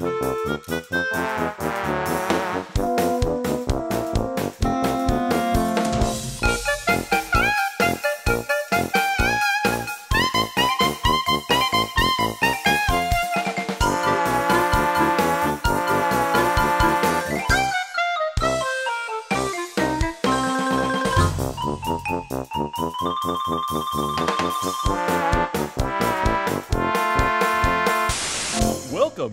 Welcome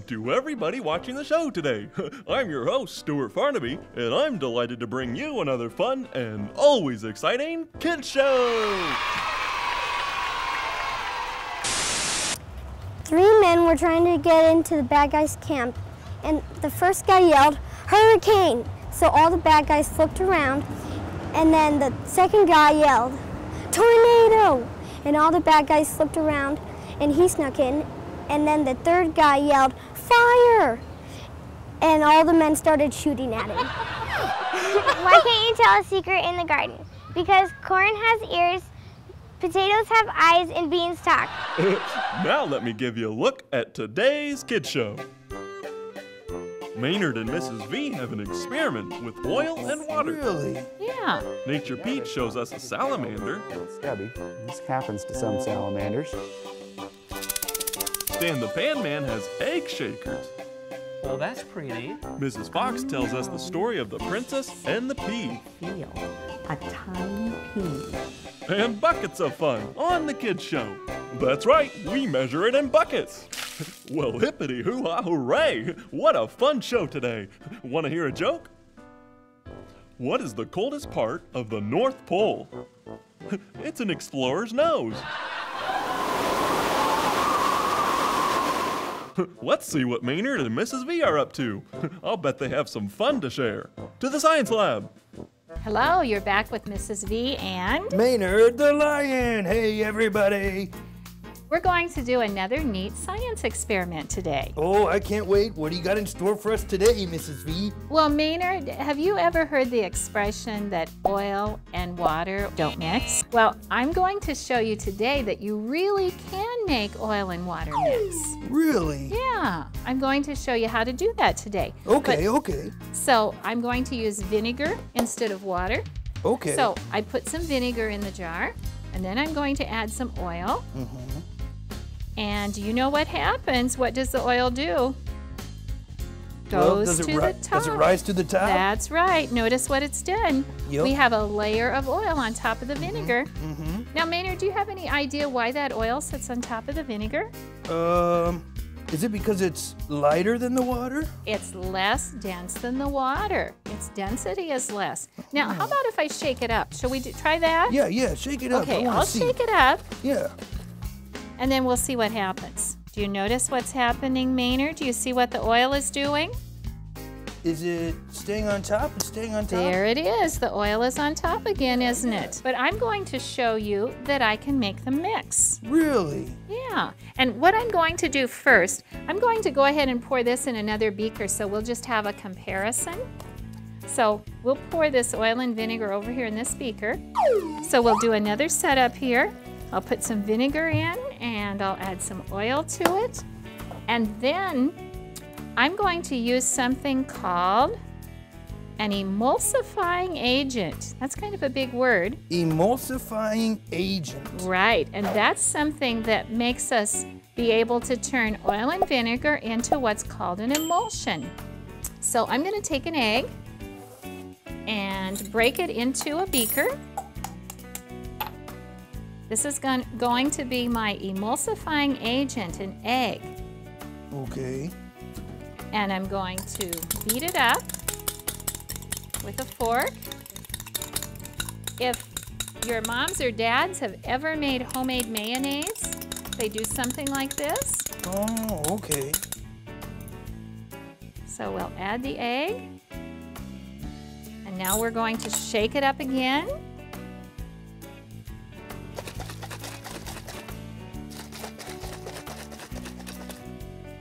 to everybody watching the show today. I'm your host, Stewart Farnaby, and I'm delighted to bring you another fun and always exciting kids show. Three men were trying to get into the bad guys' camp, and the first guy yelled, Hurricane! So all the bad guys flipped around, and then the second guy yelled, Tornado! And all the bad guys flipped around, and he snuck in, and then the third guy yelled, Fire! And all the men started shooting at him. Why can't you tell a secret in the garden? Because corn has ears, potatoes have eyes, and beans talk. now let me give you a look at today's kids show. Maynard and Mrs. V have an experiment with oil and water. Really? Yeah. Nature Pete shows us a salamander. Stubby. This happens to some salamanders. Stan the Pan Man has egg shakers. Well, that's pretty. Mrs. Fox tells us the story of the princess and the pea. Feel a tiny pea. And buckets of fun on the kids show. That's right, we measure it in buckets. well, hippity hoo ha hooray! What a fun show today. Want to hear a joke? What is the coldest part of the North Pole? it's an explorer's nose. Let's see what Maynard and Mrs. V are up to. I'll bet they have some fun to share. To the science lab. Hello, you're back with Mrs. V, and Maynard the lion. Hey, everybody. We're going to do another neat science experiment today. Oh, I can't wait. What do you got in store for us today, Mrs. V? Well, Maynard, have you ever heard the expression that oil and water don't mix? Well, I'm going to show you today that you really can make oil and water mix. Really? Yeah, I'm going to show you how to do that today. Okay, But- okay, So I'm going to use vinegar instead of water. okay. So I put some vinegar in the jar, and then I'm going to add some oil. Mm-hmm. And you know what happens? What does the oil do? Goes it to the top. Does it rise to the top? That's right. Notice what it's done. Yep. We have a layer of oil on top of the vinegar. Mm-hmm. Now, Maynard, do you have any idea why that oil sits on top of the vinegar? Um, is it because it's lighter than the water? It's less dense than the water. Its density is less. Now, how about if I shake it up? Shall we do, try that? Yeah, yeah. Shake it up. Okay, I'll see. shake it up. Yeah. And then we'll see what happens. Do you notice what's happening, Maynard? Do you see what the oil is doing? Is it staying on top and staying on top? There it is. The oil is on top again, isn't it? But I'm going to show you that I can make the mix. Really? Yeah. And what I'm going to do first, I'm going to go ahead and pour this in another beaker so we'll just have a comparison. So we'll pour this oil and vinegar over here in this beaker. So we'll do another setup here. I'll put some vinegar in and I'll add some oil to it. And then I'm going to use something called an emulsifying agent. That's kind of a big word. Emulsifying agent. Right, and that's something that makes us be able to turn oil and vinegar into what's called an emulsion. So I'm going to take an egg and break it into a beaker. This is going to be my emulsifying agent, an egg. Okay. And I'm going to beat it up with a fork. If your moms or dads have ever made homemade mayonnaise, they do something like this. Oh, okay. So we'll add the egg. And now we're going to shake it up again.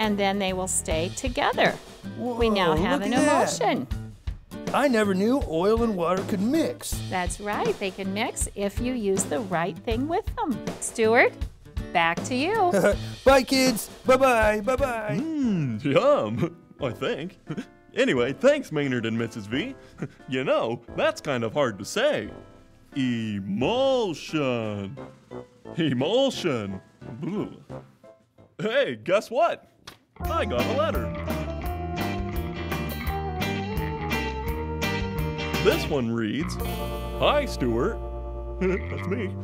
And then they will stay together. we now have an at that. emulsion. I never knew oil and water could mix. That's right, they can mix if you use the right thing with them. Stewart, Back to you. Bye, kids. Bye bye. Bye bye. Mmm, yum, I think. Anyway, thanks, Maynard and Mrs. V. You know, that's kind of hard to say. Emulsion. Emulsion. Ugh. Hey, guess what? I got a letter. This one reads Hi, Stewart. That's me.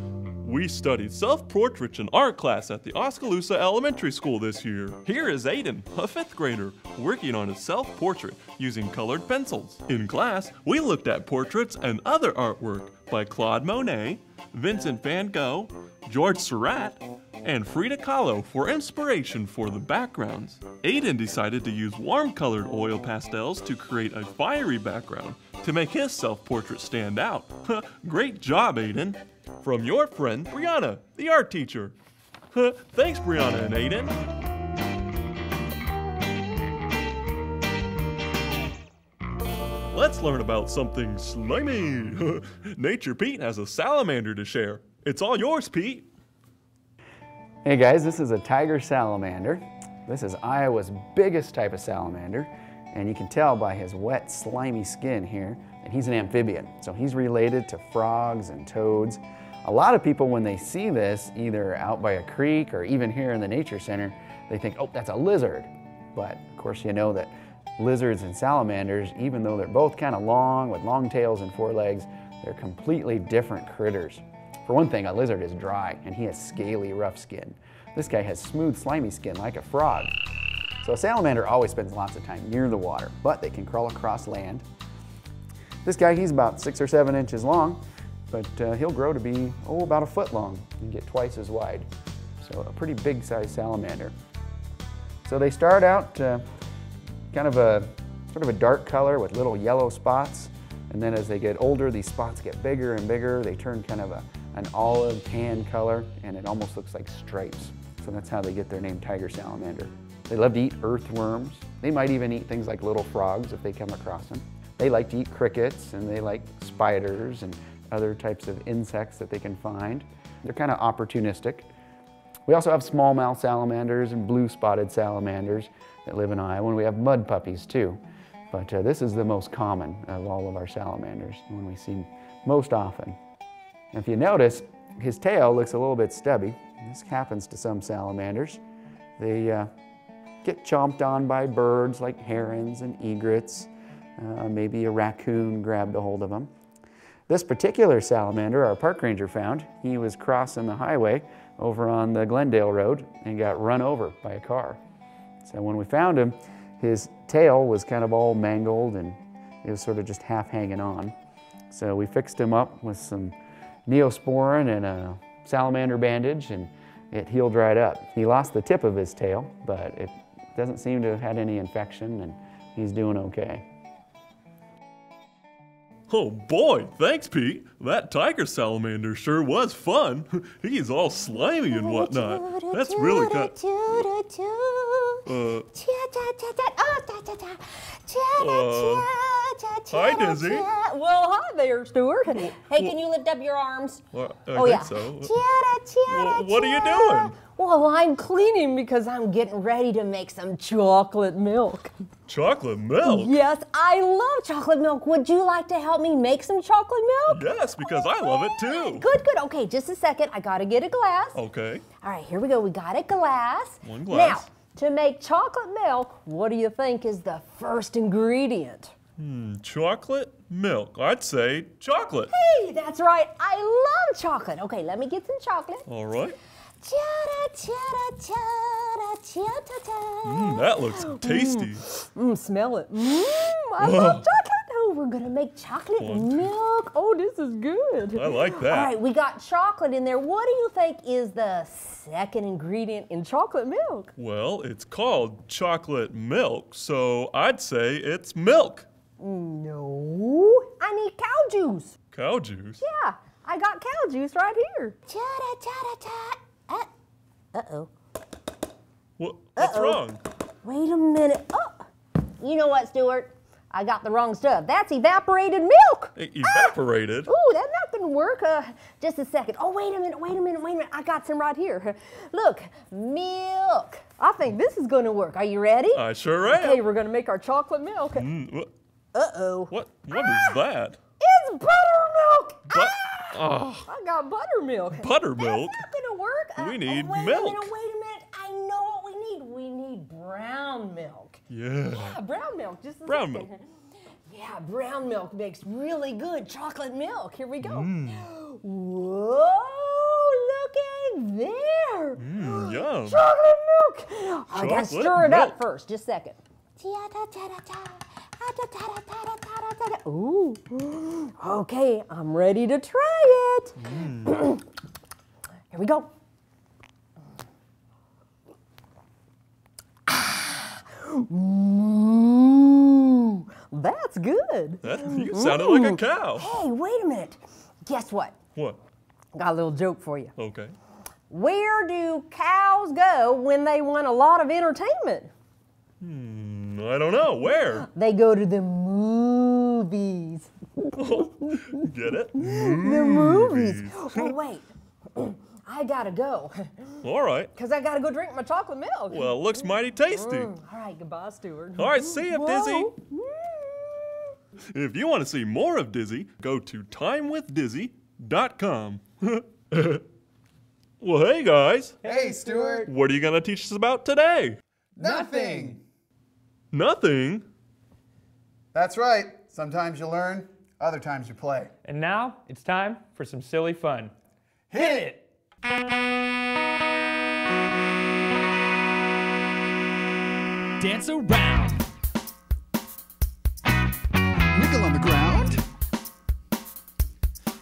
We studied self portraits in art class at the Oskaloosa Elementary School this year. Here is Aiden, a fifth grader, working on his self portrait using colored pencils. In class, we looked at portraits and other artwork by Claude Monet, Vincent van Gogh, George Seurat, and Frida Kahlo for inspiration for the backgrounds. Aiden decided to use warm colored oil pastels to create a fiery background to make his self portrait stand out. Great job, Aiden! From your friend, Brianna, the art teacher. Thanks, Brianna and Aiden. Let's learn about something slimy. Nature Pete has a salamander to share. It's all yours, Pete. Hey guys, this is a tiger salamander. This is Iowa's biggest type of salamander, and you can tell by his wet, slimy skin here that he's an amphibian. So he's related to frogs and toads. A lot of people, when they see this, either out by a creek or even here in the Nature Center, they think, oh, that's a lizard. But of course, you know that lizards and salamanders, even though they're both kind of long with long tails and four legs, they're completely different critters. For one thing, a lizard is dry and he has scaly, rough skin. This guy has smooth, slimy skin like a frog. So a salamander always spends lots of time near the water, but they can crawl across land. This guy, he's about six or seven inches long, but uh, he'll grow to be, oh, about a foot long and get twice as wide. So a pretty big sized salamander. So they start out uh, kind of a sort of a dark color with little yellow spots. And then as they get older, these spots get bigger and bigger. They turn kind of a, an olive tan color and it almost looks like stripes. So that's how they get their name tiger salamander. They love to eat earthworms. They might even eat things like little frogs if they come across them. They like to eat crickets and they like spiders and other types of insects that they can find. They're kind of opportunistic. We also have smallmouth salamanders and blue spotted salamanders that live in Iowa, and we have mud puppies too. But uh, this is the most common of all of our salamanders, the one we see most often. If you notice, his tail looks a little bit stubby. This happens to some salamanders. They uh, get chomped on by birds like herons and egrets. Uh, maybe a raccoon grabbed a hold of them. This particular salamander, our park ranger found, he was crossing the highway over on the Glendale Road and got run over by a car. So when we found him, his tail was kind of all mangled and it was sort of just half hanging on. So we fixed him up with some neosporin and a salamander bandage and it healed right up. He lost the tip of his tail, but it doesn't seem to have had any infection and he's doing okay. Oh boy, thanks, Pete. That tiger salamander sure was fun. He's all slimy and whatnot. That's really kind. Uh, uh, hi, Dizzy. Well, hi there, Stewart. Hey, can you lift up your arms? Well, I oh, yeah. so. Well, what are you doing? Well, I'm cleaning because I'm getting ready to make some chocolate milk. Chocolate milk? Yes, I love chocolate milk. Would you like to help me make some chocolate milk? Yes, because I love it too. Good, good. Okay, just a second. I gotta get a glass. Okay. All right, here we go. We got a glass. One glass. Now, to make chocolate milk, what do you think is the first ingredient? Hmm, chocolate milk. I'd say chocolate. Hey, that's right. I love chocolate. Okay, let me get some chocolate. All right. Mmm, Mm, that looks tasty. mm, smell it. Mmm, I love chocolate. Oh, we're gonna make chocolate One, two. milk. Oh, this is good. I like that. All right, we got chocolate in there. What do you think is the second ingredient in chocolate milk? Well, it's called chocolate milk, so I'd say it's milk. No, I need cow juice. Cow juice. Yeah, I got cow juice right here. Uh oh. What, what's Uh-oh. What's wrong? Wait a minute. Oh, you know what, Stewart? I got the wrong stuff. That's evaporated milk. It evaporated. Ooh, that's not wouldn't work. Uh, just a second. Oh, wait a minute, wait a minute, wait a minute. I got some right here. Look, milk. I think this is going to work. Are you ready? I sure am. Okay, we're going to make our chocolate milk. Mm, what, Uh-oh. what, what is that? It's buttermilk. But, Ah! oh, I got buttermilk. buttermilk? That's not going to work. Uh, We need oh, wait milk. a minute, wait a minute. I know what we need. We need brown milk. Yeah. Yeah, brown milk. Just Brown milk. Yeah, brown milk makes really good chocolate milk. Here we go. Mm. Whoa, look at there. Mm, yum. Chocolate milk. I gotta Chocolate stir it milk. up first. Just a second. Ooh. Okay, I'm ready to try it. Mm. Here we go. Ooh, that's good. That, you sounded like a cow. Hey, wait a minute. Guess what? What? Got a little joke for you. Okay. Where do cows go when they want a lot of entertainment? Hmm, I don't know. Where? They go to the movies. Get it? The movies. Oh, wait. I gotta go All right. because I gotta go drink my chocolate milk. Well, it looks mighty tasty. Mm, All right, goodbye, Stewart. All right, see you, Dizzy. If you want to see more of Dizzy, go to timewithdizzy.com. well, hey guys, Hey, Stewart. what are you going to teach us about today? Nothing. Nothing. That's right. Sometimes you learn, other times you play. And now it's time for some silly fun. Hit it! Dance around. Nickel on the ground.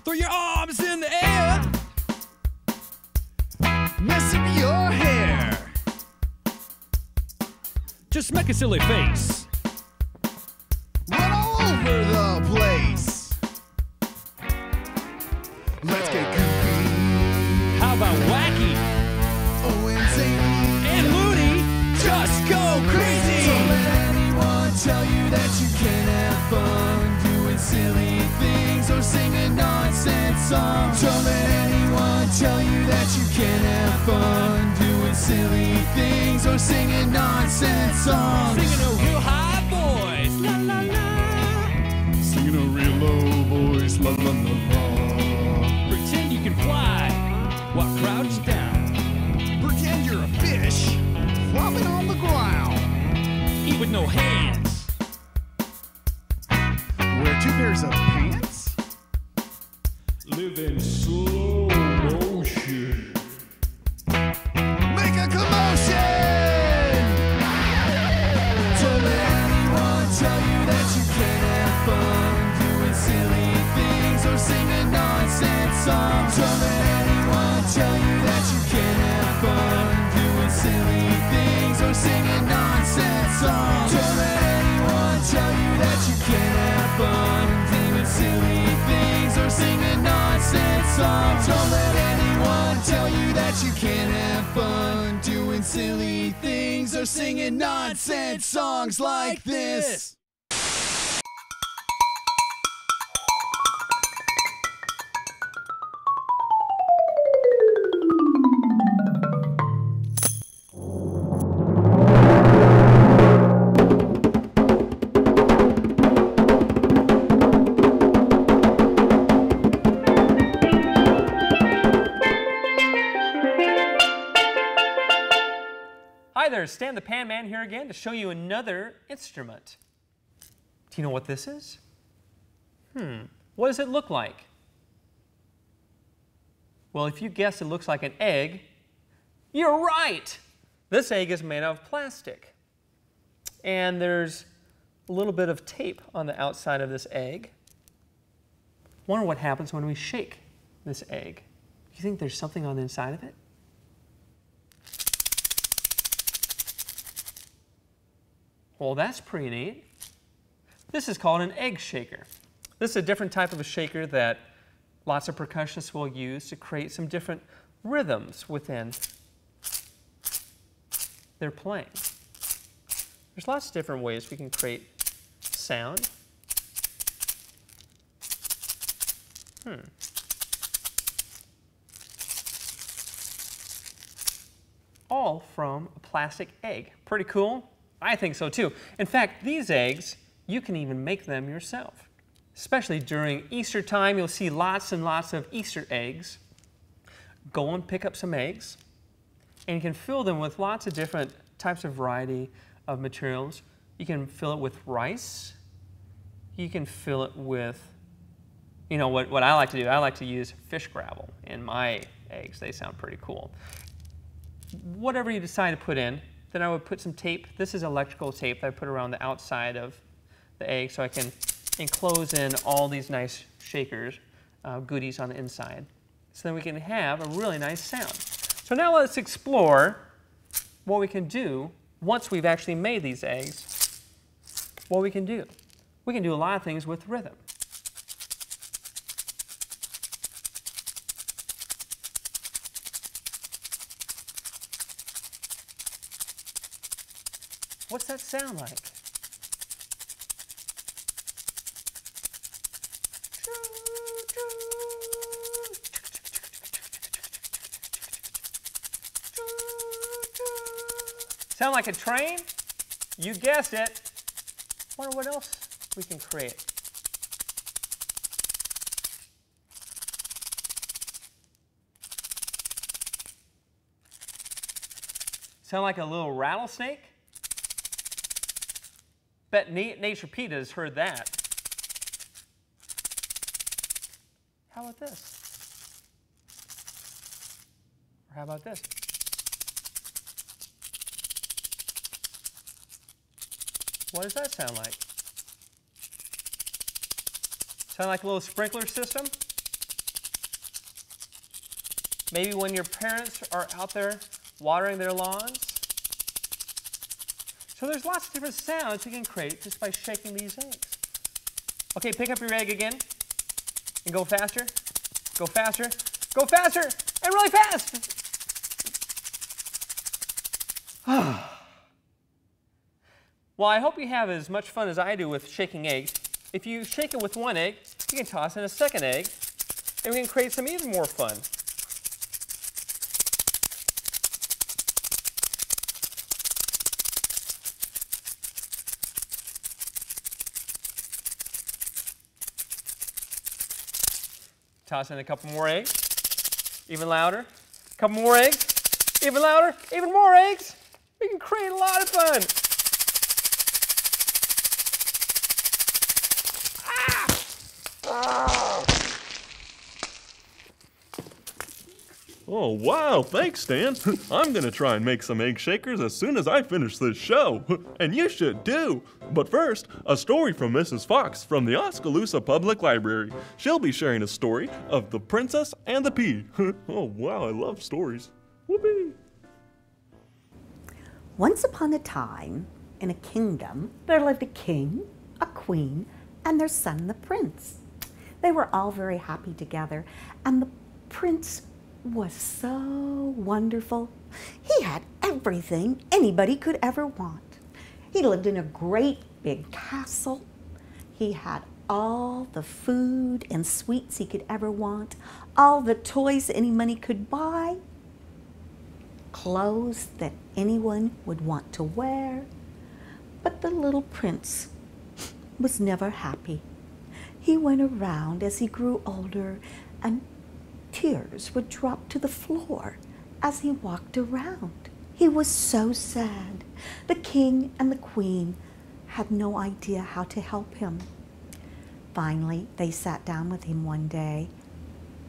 Throw your arms Just make a silly face. Run all over the place. Let's get goofy. How about wacky Oh, insane. and loony? Just go crazy. Don't let anyone tell you that you can't have fun doing silly things or singing nonsense songs. Don't let anyone tell you that you can't have fun doing silly things or singing nonsense songs. Singing a real high voice. La la la. Singing a real low voice, la la la la. Pretend you can fly while crouched down. Pretend you're a fish flopping on the ground. Eat with no hands. Wear two pairs of pants. Live in songs. Don't let anyone tell you that you can't have fun doing silly things or singing nonsense songs like this. Stan the Pan Man here again to show you another instrument. Do you know what this is? Hmm, what does it look like? Well, if you guess it looks like an egg, you're right! This egg is made out of plastic. And there's a little bit of tape on the outside of this egg. Wonder what happens when we shake this egg. Do you think there's something on the inside of it? Well, that's pretty neat. This is called an egg shaker. This is a different type of a shaker that lots of percussionists will use to create some different rhythms within their playing. There's lots of different ways we can create sound. Hmm. All from a plastic egg. Pretty cool. I think so too. In fact, these eggs, you can even make them yourself. Especially during Easter time, you'll see lots and lots of Easter eggs. Go and pick up some eggs, and you can fill them with lots of different types of variety of materials. You can fill it with rice. You can fill it with, you know, what, what I like to do, I like to use fish gravel in my eggs. They sound pretty cool. Whatever you decide to put in, then I would put some tape. This is electrical tape that I put around the outside of the egg so I can enclose in all these nice shakers, uh, goodies on the inside. So then we can have a really nice sound. So now let's explore what we can do once we've actually made these eggs. What we can do. We can do a lot of things with rhythm. That sound like? Sound like a train? You guessed it. Wonder what else we can create. Sound like a little rattlesnake? Bet Na- Nature Pete has heard that. How about this? Or how about this? What does that sound like? Sound like a little sprinkler system? Maybe when your parents are out there watering their lawns? So there's lots of different sounds you can create just by shaking these eggs. Okay, pick up your egg again and go faster, go faster, go faster, and really fast. well, I hope you have as much fun as I do with shaking eggs. If you shake it with one egg, you can toss in a second egg, and we can create some even more fun. Toss in a couple more eggs. Even louder. A Couple more eggs. Even louder. Even more eggs. We can create a lot of fun. Ah! Ah! Oh, wow, thanks, Stan. I'm gonna try and make some egg shakers as soon as I finish this show. And you should too. But first, a story from Mrs. Fox from the Oskaloosa Public Library. She'll be sharing a story of the princess and the pea. oh, wow, I love stories. Whoopee! Once upon a time, in a kingdom, there lived a king, a queen, and their son, the prince. They were all very happy together, and the prince was so wonderful. He had everything anybody could ever want. He lived in a great big castle. He had all the food and sweets he could ever want, all the toys any money could buy, clothes that anyone would want to wear. But the little prince was never happy. He went around as he grew older and tears would drop to the floor as he walked around. He was so sad. The king and the queen had no idea how to help him. Finally, they sat down with him one day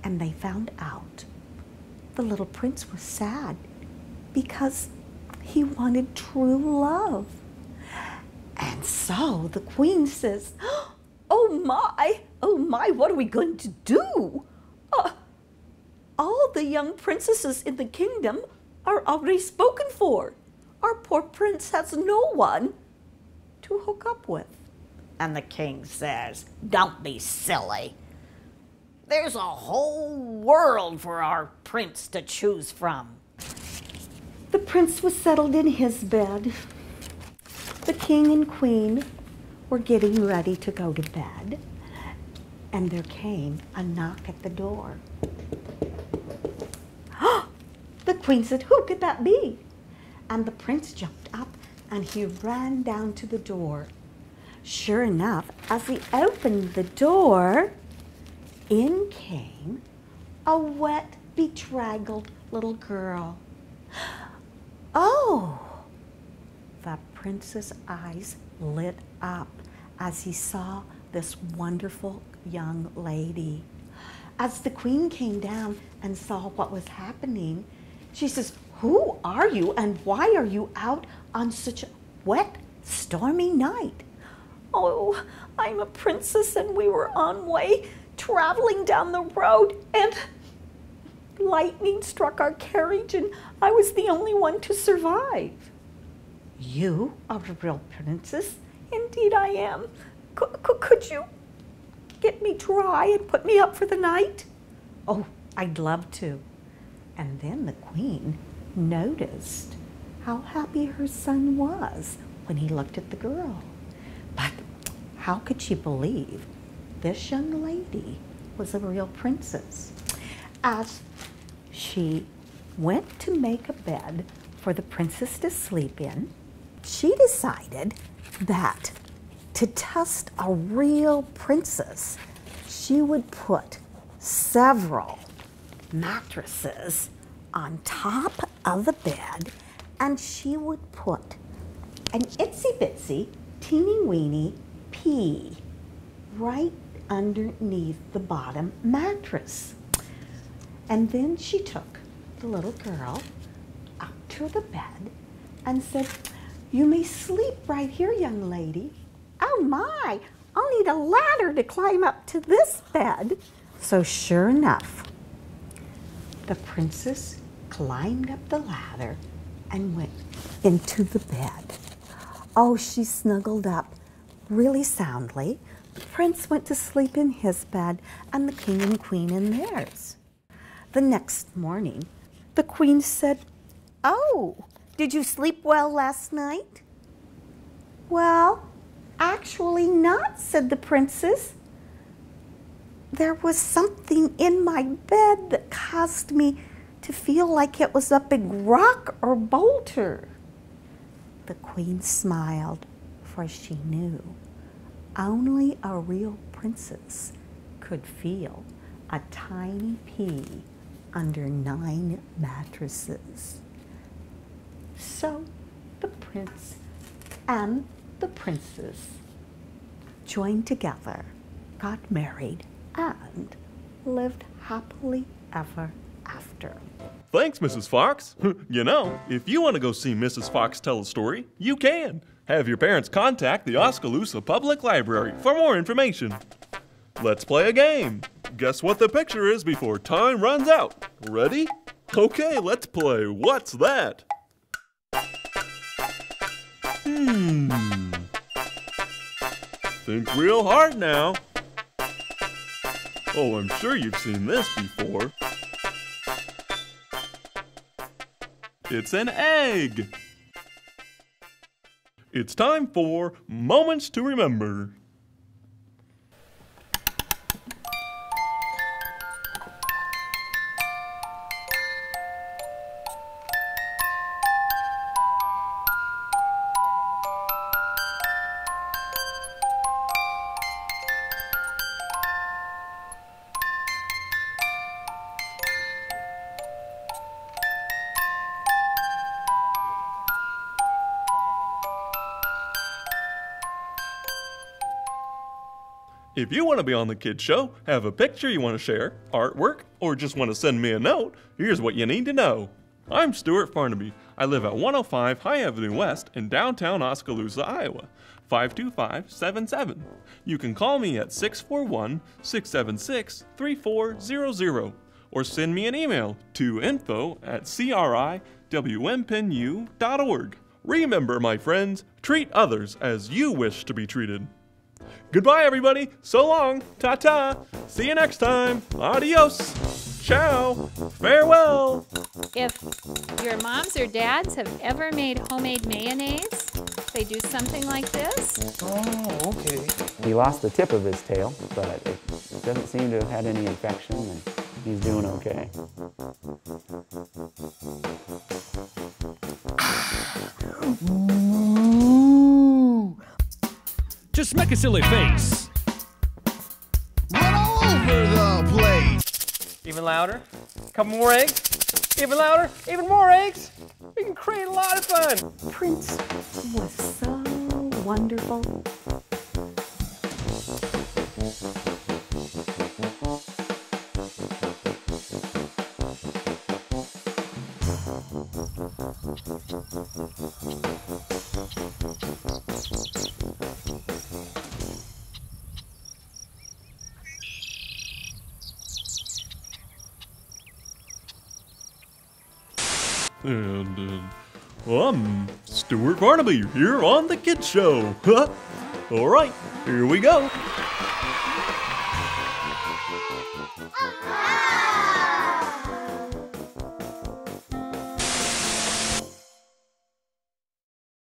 and they found out the little prince was sad because he wanted true love. And so the queen says, Oh my, oh my, what are we going to do? All the young princesses in the kingdom are already spoken for. Our poor prince has no one to hook up with. And the king says, Don't be silly. There's a whole world for our prince to choose from. The prince was settled in his bed. The king and queen were getting ready to go to bed. And there came a knock at the door. the queen said, Who could that be? and the prince jumped up and he ran down to the door. Sure enough, as he opened the door, in came a wet, bedraggled little girl. Oh! The prince's eyes lit up as he saw this wonderful young lady. As the queen came down and saw what was happening, she says, Who are you and why are you out on such a wet, stormy night? Oh, I'm a princess and we were on way traveling down the road and lightning struck our carriage and I was the only one to survive. You are a real princess? Indeed I am. C- could you get me dry and put me up for the night? Oh, I'd love to. And then the queen noticed how happy her son was when he looked at the girl. But how could she believe this young lady was a real princess? As she went to make a bed for the princess to sleep in, she decided that to test a real princess, she would put several mattresses on top of the bed and she would put an itsy bitsy, teeny weeny pea right underneath the bottom mattress. And then she took the little girl up to the bed and said, You may sleep right here, young lady. Oh my, I'll need a ladder to climb up to this bed. So, sure enough, the princess climbed up the ladder and went into the bed. Oh, she snuggled up really soundly. The prince went to sleep in his bed and the king and queen in theirs. The next morning, the queen said, Oh, did you sleep well last night? Well, actually not, said the princess. There was something in my bed that caused me to feel like it was a big rock or boulder. The queen smiled, for she knew only a real princess could feel a tiny pea under nine mattresses. So the prince and the princess joined together, got married, and lived happily ever after. Thanks, Mrs. Fox. you know, if you want to go see Mrs. Fox tell a story, you can. Have your parents contact the Oskaloosa Public Library for more information. Let's play a game. Guess what the picture is before time runs out. Ready? Okay, let's play What's That? Hmm. Think real hard now. Oh, I'm sure you've seen this before. It's an egg. It's time for Moments to Remember. If you want to be on the Kids Show, have a picture you want to share, artwork, or just want to send me a note, here's what you need to know. I'm Stewart Farnaby. I live at 105 High Avenue West in downtown Oskaloosa, Iowa. 52577. You can call me at 641 676 3400 or send me an email to info at criwmpenu.org. Remember, my friends, treat others as you wish to be treated. Goodbye, everybody. So long. Ta ta. See you next time. Adios. Ciao. Farewell. If your moms or dads have ever made homemade mayonnaise, they do something like this. Oh, okay. He lost the tip of his tail, but it doesn't seem to have had any infection, and he's doing okay. Mm. To make a Silly Face. Run all over the place. Even louder. A Couple more eggs. Even louder. Even more eggs. We can create a lot of fun. Prince was so wonderful. Barnaby here on The Kid Show. huh? All right, here we go.